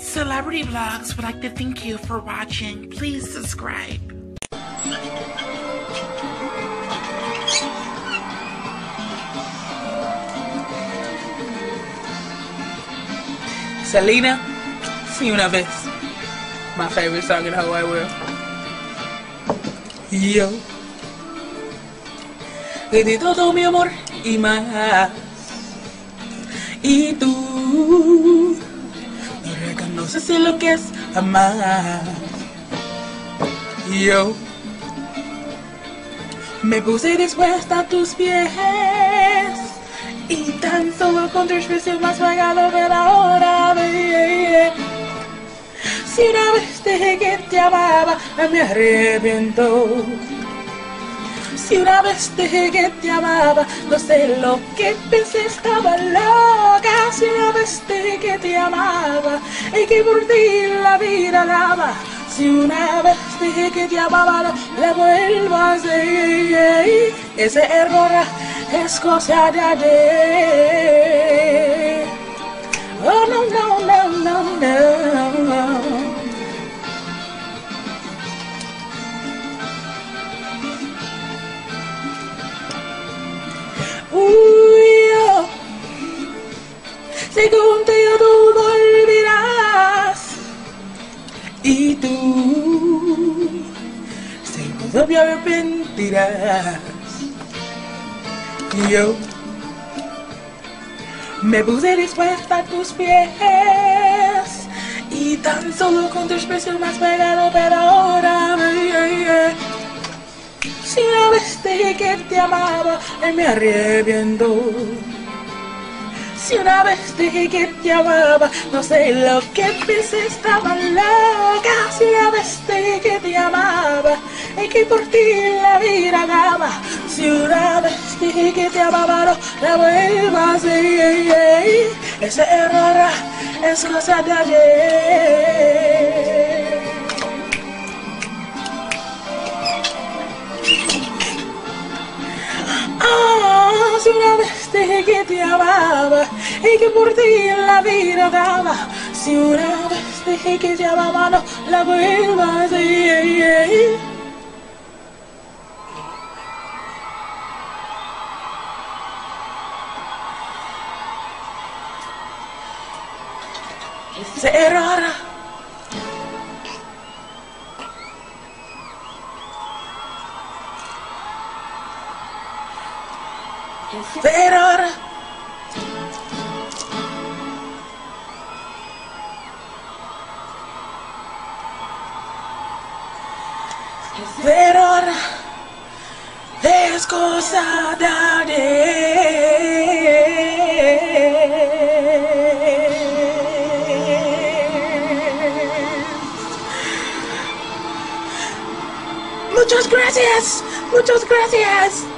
Celebrity Vlogs would like to thank you for watching. Please subscribe. Selena, see you vez. My favorite song in the whole wide world. Yo. De todo mi amor y más. Y tú no reconoces lo que es amar. Yo me puse dispuesta a tus pies y tan solo con tu expresión más pagado ver ahora, baby. Si una vez dije que te amaba, me arrepiento. Si una vez dije que te amaba, no sé lo que pensé, estaba loca. Si una vez dije que te amaba, y que por ti la vida daba. Si una vez dije que te amaba, no la vuelvo a hacer. Ese error es cosa de ayer. Según te tú no olvidarás y tú seguro me arrepentirás. Y yo me puse dispuesta a tus pies y tan solo con tu expresión más pegado, pero ahora si vez dije que te amaba, me arrepiento. Si una vez dije que te amaba, no sé lo que pensé, estaba loca. Si una vez dije que te amaba, y que por ti la vida daba. Si una vez dije que te amaba, no la hacer. Ese error es cosa de ayer. Ah, si una vez dije amaba y que por ti la vida daba. Si una vez dije que te amaba, no la vuelvo a hacer. Ese error Pero ahora Pero ahora es cosa de. Muchas gracias, muchas gracias.